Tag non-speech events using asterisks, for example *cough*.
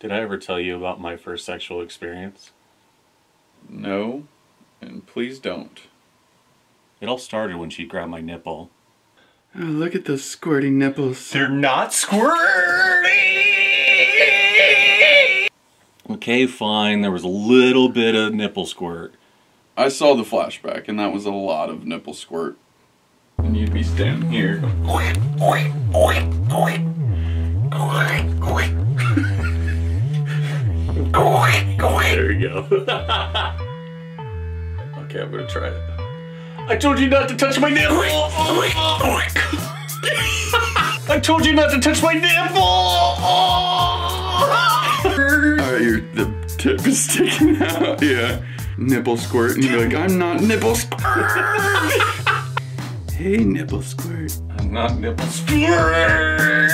Did I ever tell you about my first sexual experience? No, and please don't. It all started when she grabbed my nipple. Oh, look at those squirty nipples. They're not squirty! Okay, fine. There was a little bit of nipple squirt. I saw the flashback, and that was a lot of nipple squirt. And you'd be standing here. There you go. *laughs* Okay, I'm gonna try it. I told you not to touch my nipple! *laughs* I told you not to touch my nipple! Alright, *laughs* uh, your the tip is sticking out. Yeah. Nipple squirt. And you're like, I'm not nipple squirt. hey, nipple squirt. I'm not nipple squirt!